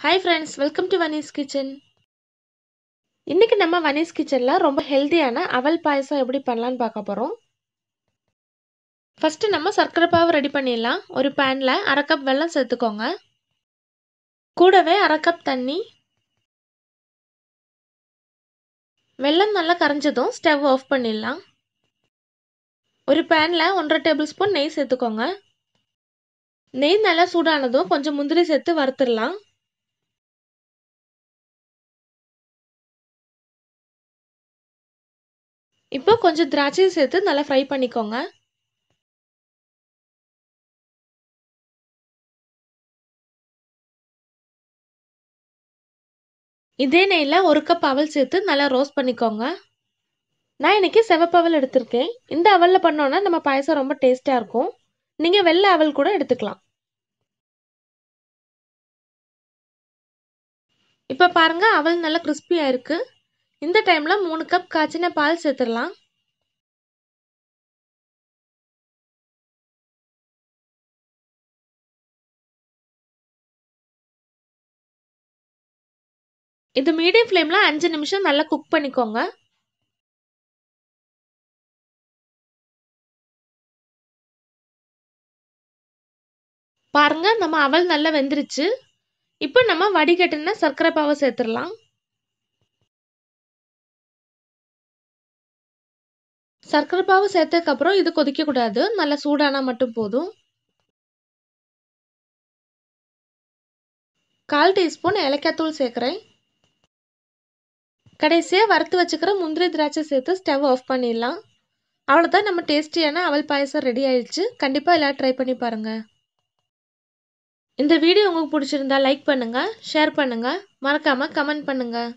Hi friends welcome to Vani's kitchen இன்றைக்கி நம்ம வனீஸ் கிச்சனில் ரொம்ப ஹெல்த்தியான அவல் பாயசம் எப்படி பண்ணலான்னு பார்க்க போகிறோம் ஃபஸ்ட்டு நம்ம சர்க்கரை பாவு ரெடி பண்ணிடலாம். ஒரு பேனில் அரை கப் வெல்லம் சேர்த்துக்கோங்க. கூடவே அரை கப் தண்ணி. வெல்லம் நல்லா கரைஞ்சதும் ஸ்டவ் ஆஃப் பண்ணிடலாம். ஒரு பேனில் ஒன்றரை டேபிள் ஸ்பூன் நெய் சேர்த்துக்கோங்க. நெய் நல்லா சூடானதும் கொஞ்சம் முந்திரி சேர்த்து வறுத்துடலாம். இப்போ கொஞ்சம் திராட்சையை சேர்த்து நல்லா ஃப்ரை பண்ணிக்கோங்க. இதே நெய்யில் ஒரு கப் அவல் சேர்த்து நல்லா ரோஸ்ட் பண்ணிக்கோங்க. நான் இன்றைக்கி செவப்பவல் எடுத்திருக்கேன். இந்த அவலில் பண்ணோன்னா நம்ம பாயசம் ரொம்ப டேஸ்ட்டாக இருக்கும். நீங்கள் வெள்ளை அவல் கூட எடுத்துக்கலாம். இப்போ பாருங்கள் அவல் நல்லா கிறிஸ்பியாக இருக்குது இந்த டைமில் மூணு கப் காய்ச்சின பால் சேர்த்துடலாம். இது மீடியம் ஃப்ளேமில் அஞ்சு நிமிஷம் நல்லா குக் பண்ணிக்கோங்க. பாருங்க நம்ம அவல் நல்லா வெந்துருச்சு. இப்போ நம்ம வடிகட்டின சர்க்கரை பாவை சேர்த்துடலாம். சர்க்கரை பாவு சேர்த்ததுக்கப்புறம் இது கொதிக்கக்கூடாது நல்லா சூடானா மட்டும் போதும். கால் டீஸ்பூன் ஏலக்காய்த்தூள் சேர்க்குறேன். கடைசியாக வறுத்து வச்சுக்கிற முந்திரி திராட்சை சேர்த்து ஸ்டவ் ஆஃப் பண்ணிடலாம். அவ்வளோதான் நம்ம டேஸ்டியான அவல் பாயசம் ரெடி ஆயிடுச்சு. கண்டிப்பாக எல்லோரும் ட்ரை பண்ணி பாருங்கள் இந்த வீடியோ உங்களுக்கு பிடிச்சிருந்தா லைக் பண்ணுங்கள் ஷேர் பண்ணுங்கள் மறக்காமல் கமெண்ட் பண்ணுங்கள்